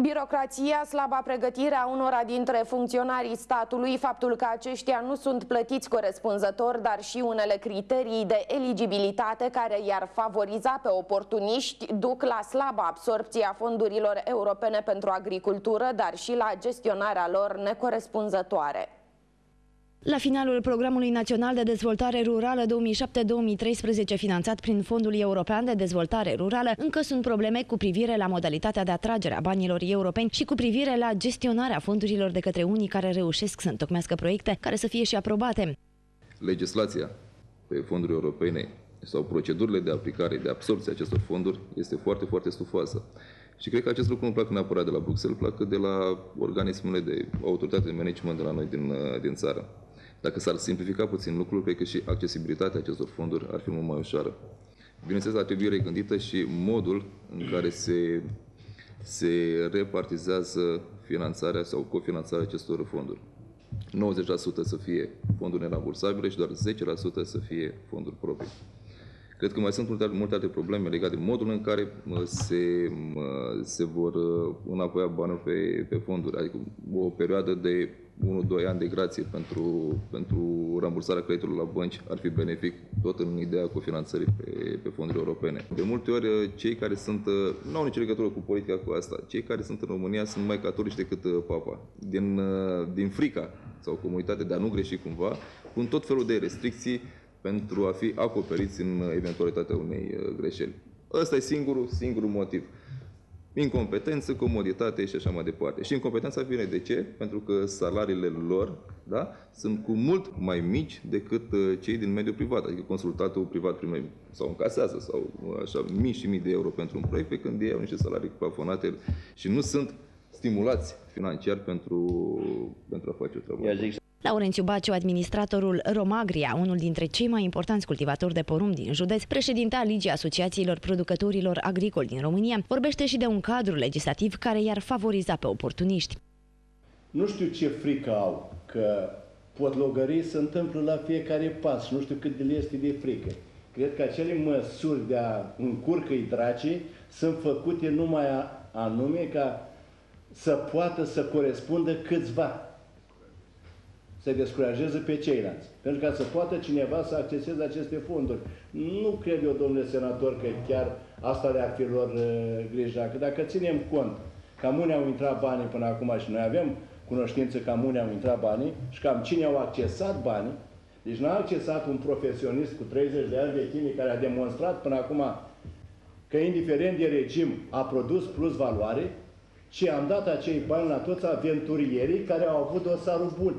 Birocrația, slaba pregătire a unora dintre funcționarii statului, faptul că aceștia nu sunt plătiți corespunzător, dar și unele criterii de eligibilitate care i-ar favoriza pe oportuniști, duc la slaba absorpție a fondurilor europene pentru agricultură, dar și la gestionarea lor necorespunzătoare. La finalul Programului Național de Dezvoltare Rurală 2007-2013, finanțat prin Fondul European de Dezvoltare Rurală, încă sunt probleme cu privire la modalitatea de atragere a banilor europeni și cu privire la gestionarea fondurilor de către unii care reușesc să întocmească proiecte care să fie și aprobate. Legislația pe fonduri europene sau procedurile de aplicare, de absorpție acestor fonduri este foarte, foarte stufoasă. Și cred că acest lucru nu pleacă neapărat de la Bruxelles, pleacă de la organismele de autoritate de management de la noi din, din țară. Dacă s-ar simplifica puțin lucrul, cred că și accesibilitatea acestor fonduri ar fi mult mai ușoară. Bineînțeles, ar trebui regândită și modul în care se, se repartizează finanțarea sau cofinanțarea acestor fonduri. 90% să fie fonduri nerambursabile și doar 10% să fie fonduri proprii. Cred că mai sunt multe, multe alte probleme legate de modul în care se, se vor uh, înapoia banul pe, pe fonduri, adică o perioadă de 1-2 ani de grație pentru, pentru rambursarea creditelor la bănci ar fi benefic tot în ideea cofinanțării pe, pe fonduri europene. De multe ori, uh, cei care sunt, uh, nu au nicio legătură cu politica cu asta, cei care sunt în România sunt mai catolici decât papa. Din, din frica sau comunitatea de a nu greși cumva, pun tot felul de restricții pentru a fi acoperiți în eventualitatea unei uh, greșeli. Ăsta e singurul, singurul motiv. Incompetență, comoditate și așa mai departe. Și incompetența vine de ce? Pentru că salariile lor da, sunt cu mult mai mici decât uh, cei din mediul privat. Adică consultatul privat primei sau încasează sau uh, așa mii și mii de euro pentru un proiect, pe când ei au niște salarii plafonate și nu sunt stimulați financiar pentru, pentru a face o treabă. Laurențiu Baciu, administratorul Romagria, unul dintre cei mai importanți cultivatori de porumb din județ, președinta Ligii Asociațiilor Producătorilor Agricoli din România, vorbește și de un cadru legislativ care i-ar favoriza pe oportuniști. Nu știu ce frică au, că potlogării se întâmplă la fiecare pas nu știu cât de le este de frică. Cred că acele măsuri de a încurcă-i dracii sunt făcute numai anume ca să poată să corespundă câțiva să descurajeze pe ceilalți. Pentru ca să poată cineva să acceseze aceste fonduri. Nu cred eu, domnule senator, că chiar asta le-ar fi lor uh, grija. Că dacă ținem cont că unii au intrat banii până acum și noi avem cunoștință că unii au intrat banii și cam cine au accesat banii, deci n-a accesat un profesionist cu 30 de ani de chimie care a demonstrat până acum că indiferent de regim a produs plus valoare și am dat acei bani la toți aventurierii care au avut dosarul bun.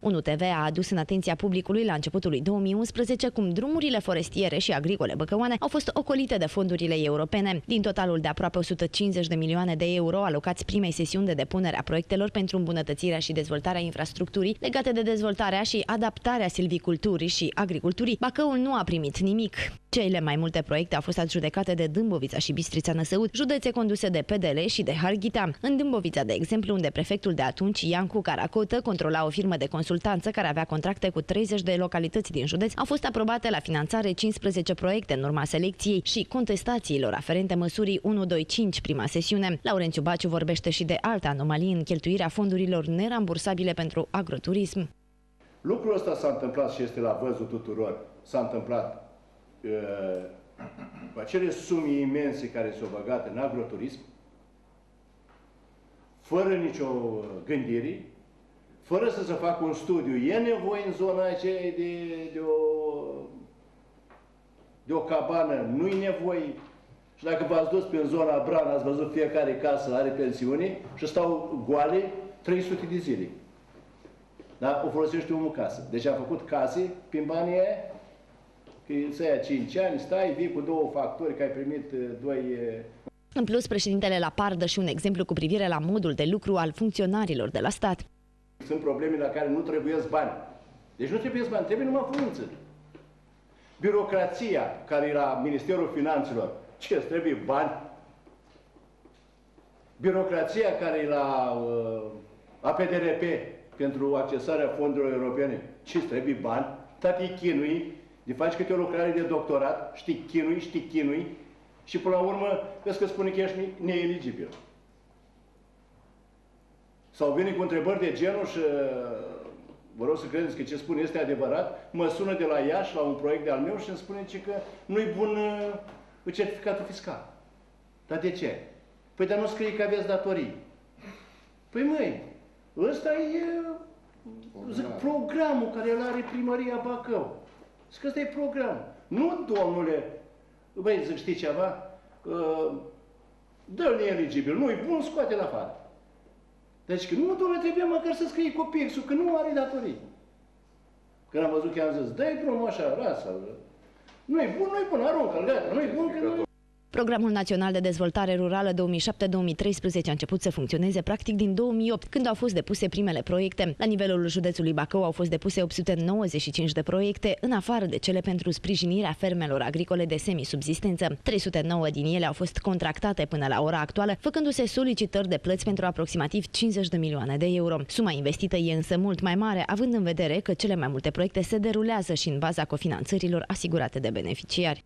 1TV a adus în atenția publicului la începutul lui 2011 cum drumurile forestiere și agricole băcăoane au fost ocolite de fondurile europene. Din totalul de aproape 150 de milioane de euro alocați primei sesiuni de depunere a proiectelor pentru îmbunătățirea și dezvoltarea infrastructurii legate de dezvoltarea și adaptarea silviculturii și agriculturii, Bacăul nu a primit nimic. Cele mai multe proiecte au fost adjudecate de Dâmbovița și Bistrița Năsăud, județe conduse de PDL și de Harghita. În Dâmbovița, de exemplu, unde prefectul de atunci, Iancu Caracotă, controla o firmă de consultanță care avea contracte cu 30 de localități din județ, au fost aprobate la finanțare 15 proiecte în urma selecției și contestațiilor aferente măsurii 125 prima sesiune. Laurențiu Baciu vorbește și de alte anomalii în cheltuirea fondurilor nerambursabile pentru agroturism. Lucrul ăsta s-a întâmplat și este la văzul tuturor. S-a întâmplat cu acele sume imense care s-au băgat în agroturism, fără nicio gândire, fără să se facă un studiu. E nevoie în zona aceea de, de, o, de o cabană, nu-i nevoie. Și dacă v-ați dus pe zona Bran, ați văzut fiecare casă are pensiune și stau goale 300 de zile. Da? O folosește omul casă. Deci a făcut case prin banii aia că să ia 5 ani, stai, vii cu două factori, că ai primit uh, doi... Uh, În plus, președintele Lapar dă și un exemplu cu privire la modul de lucru al funcționarilor de la stat. Sunt probleme la care nu trebuie bani. Deci nu trebuie bani, trebuie numai funcție. Birocrația care e la Ministerul Finanțelor, ce îți trebuie bani? Birocrația care e la uh, APDRP pentru accesarea fondurilor europene, ce îți trebuie bani? Tati chinui de faci câte o lucrare de doctorat, știi chinui, știi chinui și până la urmă vezi că spune că ești neeligibil. Sau vine cu întrebări de genul și vă rog să credeți că ce spun este adevărat, mă sună de la Iași la un proiect de al meu și îmi spune că nu-i bun uh, certificatul fiscal. Dar de ce? Păi dar nu scrie că aveți datorii. Păi măi, ăsta e zic, programul care îl are primăria Bacău. Zic că ăsta e programul. Nu, domnule, băi, zic, știi ceva? Uh, Dă-l neeligibil, nu-i bun, scoate la afară. Deci că nu, domnule, trebuie măcar să scrie cu pixul, că nu are datorii. Când am văzut că am zis, dă-i drumul așa, rasa. Nu-i bun, nu-i bun, aruncă-l, gata, nu-i bun, că nu Programul Național de Dezvoltare Rurală 2007-2013 a început să funcționeze practic din 2008, când au fost depuse primele proiecte. La nivelul județului Bacău au fost depuse 895 de proiecte, în afară de cele pentru sprijinirea fermelor agricole de semisubsistență. 309 din ele au fost contractate până la ora actuală, făcându-se solicitări de plăți pentru aproximativ 50 de milioane de euro. Suma investită e însă mult mai mare, având în vedere că cele mai multe proiecte se derulează și în baza cofinanțărilor asigurate de beneficiari.